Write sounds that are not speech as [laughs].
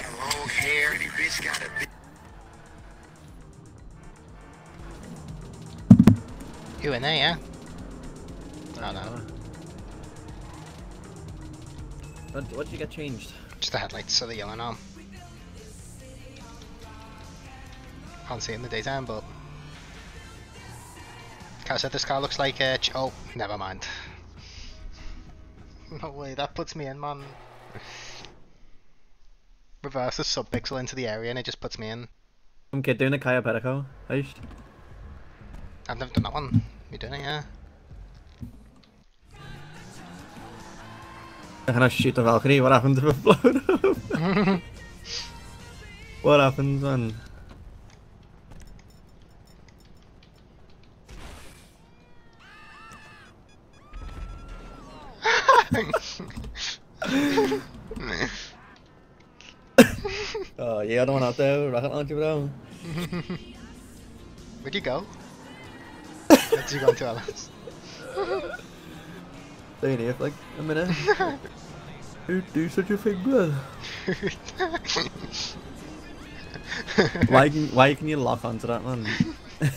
It's gotta be. You in there, yeah? Oh no, What what did you get changed? just the headlights of the yellow arm. Can't see it in the daytime, but. Cat said this car looks like uh, ch- oh, never mind. [laughs] No way, that puts me in, man. Reverse the subpixel into the area and it just puts me in. Some kid doing a Cayo Perico heist. I've never done that one. You're doing it, yeah? They're gonna shoot the Valkyrie. What happens if it blown up? [laughs] what happens when? [laughs] [laughs] Oh yeah, don't want out there. Rocket launcher, bro. Where'd you go? Where did you go to Alice? Staying here for like a minute. [laughs] Who do such a thing, bro? [laughs] Why can why can you lock onto that man? [laughs]